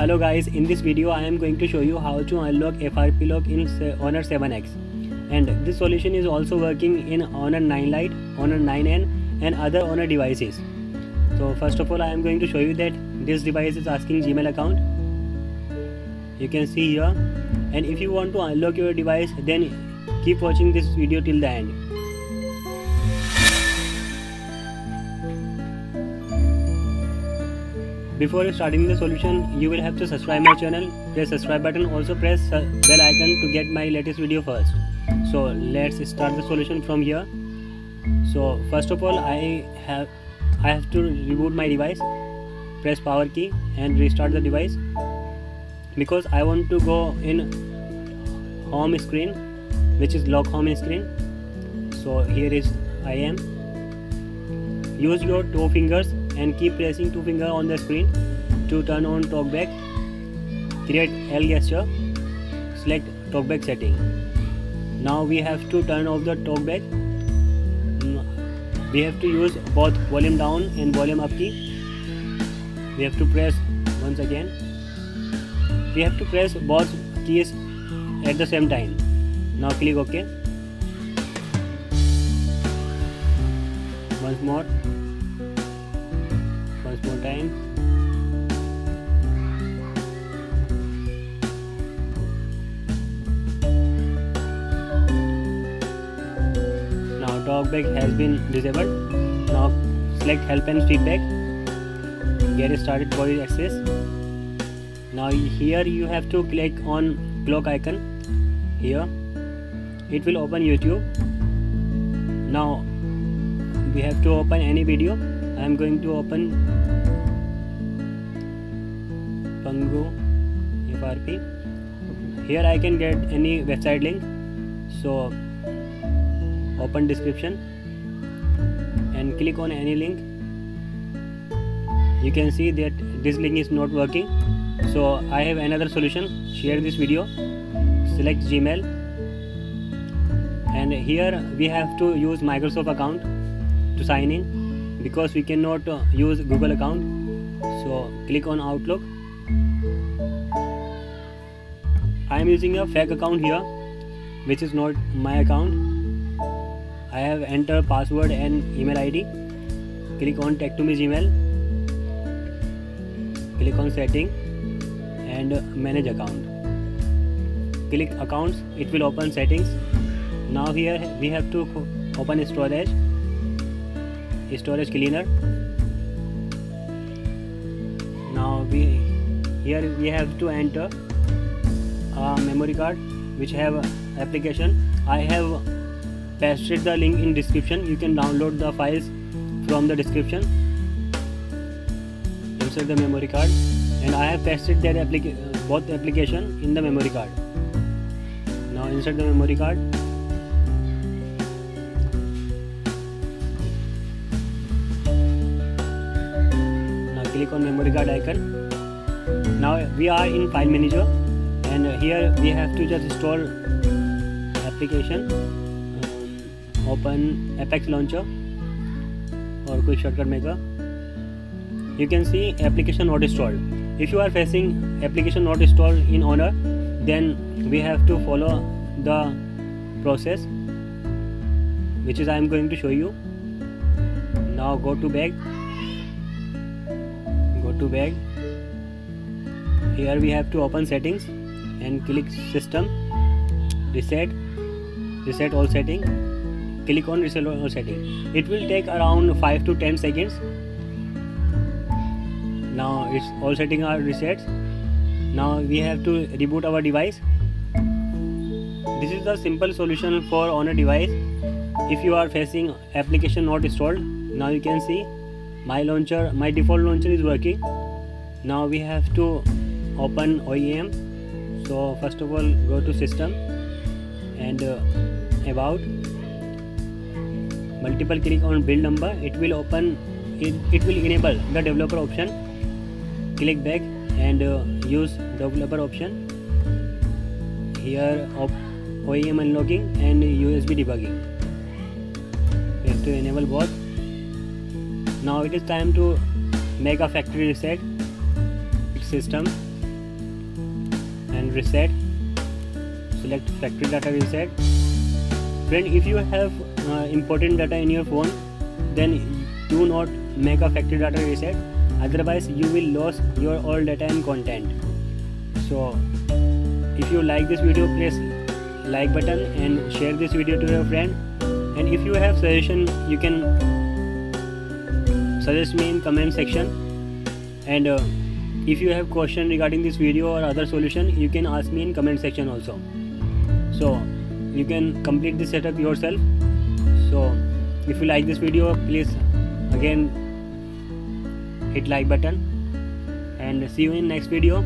Hello guys, in this video I am going to show you how to unlock FRP lock in Honor 7X and this solution is also working in Honor 9 Lite, Honor 9N and other Honor devices. So first of all I am going to show you that this device is asking Gmail account. You can see here and if you want to unlock your device then keep watching this video till the end. Before starting the solution, you will have to subscribe my channel, press subscribe button, also press bell icon to get my latest video first. So let's start the solution from here. So first of all, I have I have to reboot my device. Press power key and restart the device because I want to go in home screen, which is lock home screen. So here is I am. Use your two fingers and keep pressing two finger on the screen to turn on talkback create L gesture. Select talkback setting. Now we have to turn off the talkback mm, we have to use both volume down and volume up key. We have to press once again. We have to press both keys at the same time. Now click ok. Once more once more time now talkback has been disabled. Now select help and feedback. Get started for access now here you have to click on clock icon. Here. It will open youtube. Now we have to open any video. I am going to open Pango FRP here I can get any website link. So open description and click on any link. You can see that this link is not working. So I have another solution. Share this video. Select Gmail. And here we have to use Microsoft account to sign in because we cannot uh, use google account. So click on outlook i am using a fake account here which is not my account. I have entered password and email id click on tag to me gmail. Click on setting and manage account. Click accounts it will open settings. Now here we have to open storage. Storage cleaner. Now we here we have to enter memory card which have application. I have pasted the link in description. You can download the files from the description. Insert the memory card. And i have pasted that both application in the memory card. Now insert the memory card. Now click on memory card icon. Now we are in file manager and here we have to just install application um, open apex launcher or quick shortcut maker. You can see application not installed. If you are facing application not installed in honor then we have to follow the process which is i am going to show you. Now go to bag. Go to bag. Here we have to open settings and click system reset reset all setting click on reset all setting. It will take around 5 to 10 seconds. Now it's all setting are reset now we have to reboot our device. This is the simple solution for on a device. If you are facing application not installed now you can see my launcher my default launcher is working. Now we have to open OEM so first of all go to system and uh, about multiple click on build number. It will open it, it will enable the developer option. Click back and uh, use developer option. Here op OEM unlocking and USB debugging. Have to enable both. Now it is time to make a factory reset system and reset. Select factory data reset friend if you have uh, important data in your phone then do not make a factory data reset. Otherwise you will lose your all data and content. So if you like this video please like button and share this video to your friend. And if you have suggestion you can suggest me in comment section. And uh, if you have question regarding this video or other solution you can ask me in comment section also. So you can complete this setup yourself. So if you like this video please again hit like button and see you in next video